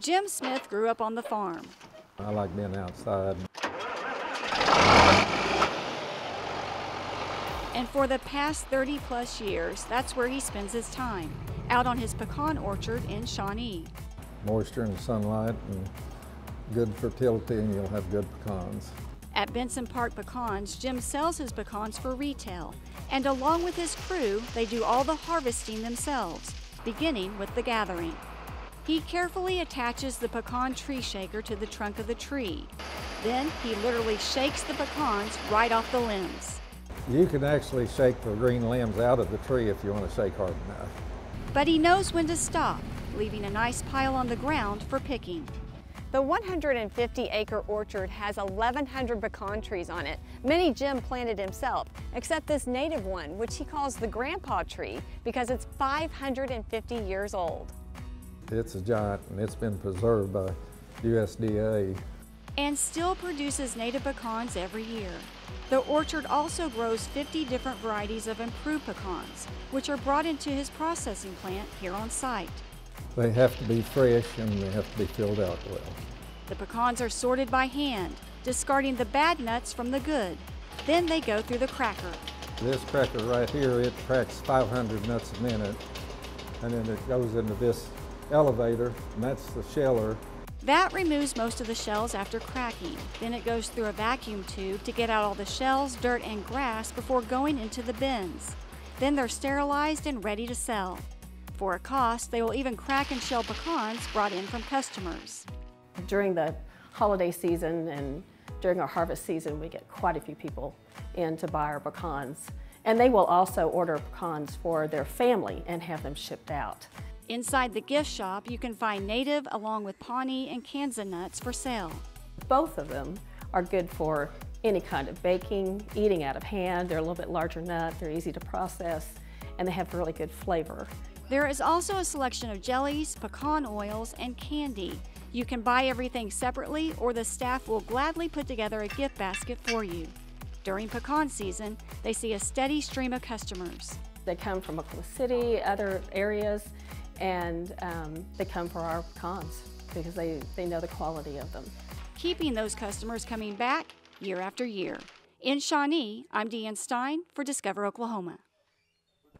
Jim Smith grew up on the farm. I like being outside. And for the past 30 plus years, that's where he spends his time, out on his pecan orchard in Shawnee. Moisture and sunlight and good fertility and you'll have good pecans. At Benson Park Pecans, Jim sells his pecans for retail, and along with his crew, they do all the harvesting themselves, beginning with the gathering. He carefully attaches the pecan tree shaker to the trunk of the tree. Then he literally shakes the pecans right off the limbs. You can actually shake the green limbs out of the tree if you want to shake hard enough. But he knows when to stop, leaving a nice pile on the ground for picking. The 150 acre orchard has 1,100 pecan trees on it. Many Jim planted himself, except this native one, which he calls the grandpa tree because it's 550 years old. It's a giant and it's been preserved by USDA. And still produces native pecans every year. The orchard also grows 50 different varieties of improved pecans, which are brought into his processing plant here on site. They have to be fresh and they have to be filled out well. The pecans are sorted by hand, discarding the bad nuts from the good. Then they go through the cracker. This cracker right here, it cracks 500 nuts a minute and then it goes into this elevator and that's the sheller. That removes most of the shells after cracking. Then it goes through a vacuum tube to get out all the shells, dirt, and grass before going into the bins. Then they're sterilized and ready to sell. For a cost, they will even crack and shell pecans brought in from customers. During the holiday season and during our harvest season, we get quite a few people in to buy our pecans. And they will also order pecans for their family and have them shipped out. Inside the gift shop, you can find native along with Pawnee and Kanza nuts for sale. Both of them are good for any kind of baking, eating out of hand. They're a little bit larger nut, they're easy to process, and they have really good flavor. There is also a selection of jellies, pecan oils, and candy. You can buy everything separately or the staff will gladly put together a gift basket for you. During pecan season, they see a steady stream of customers. They come from Oklahoma City, other areas, and um, they come for our pecans because they, they know the quality of them. Keeping those customers coming back year after year. In Shawnee, I'm Deanne Stein for Discover Oklahoma.